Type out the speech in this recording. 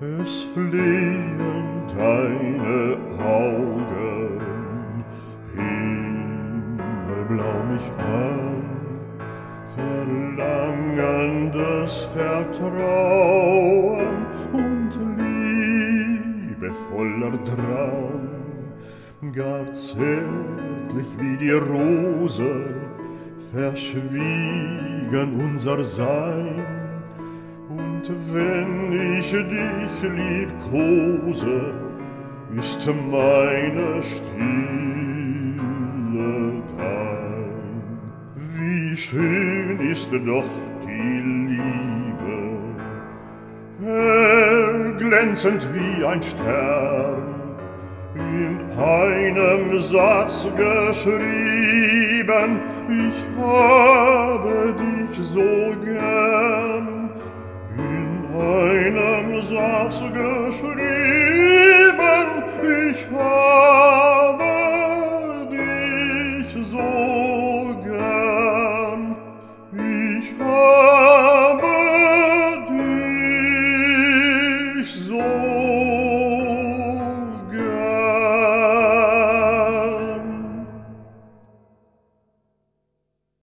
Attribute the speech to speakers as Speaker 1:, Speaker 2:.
Speaker 1: es flehen deine Augen, himmelblau mich an, verlangendes Vertrauen und liebevoller Drang, gar zärtlich wie die Rose, verschwiegen unser Sein, und wenn ich dich liebkose, ist meine Stille dein. Wie schön ist doch die Liebe, glänzend wie ein Stern, in einem Satz geschrieben, ich habe dich im Satz geschrieben, ich habe dich so